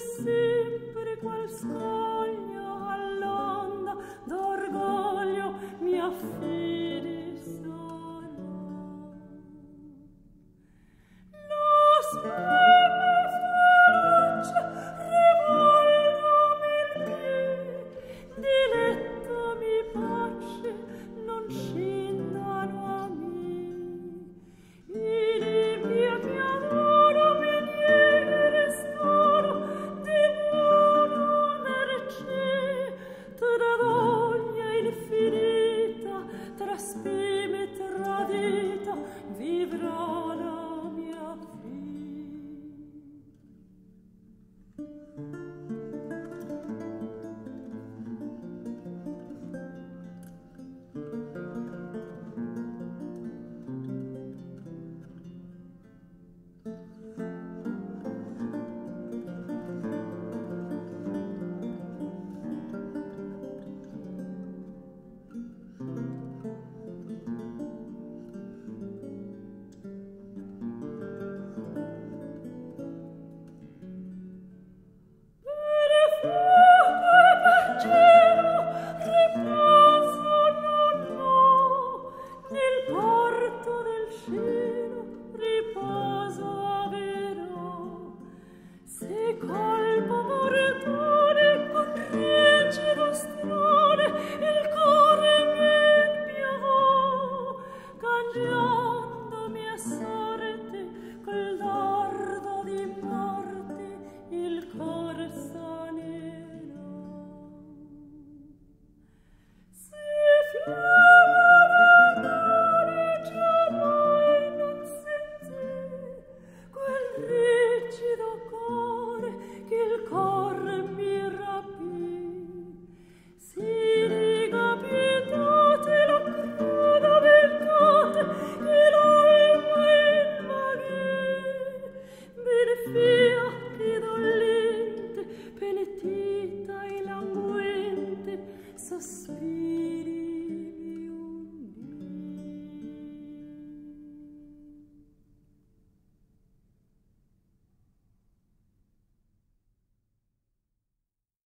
sempre qual scorso